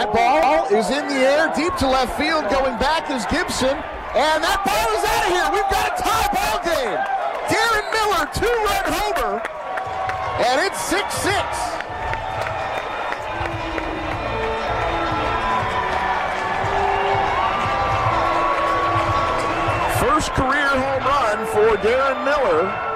That ball is in the air, deep to left field. Going back is Gibson. And that ball is out of here. We've got a tie ball game. Darren Miller, two-run homer. And it's 6-6. First career home run for Darren Miller.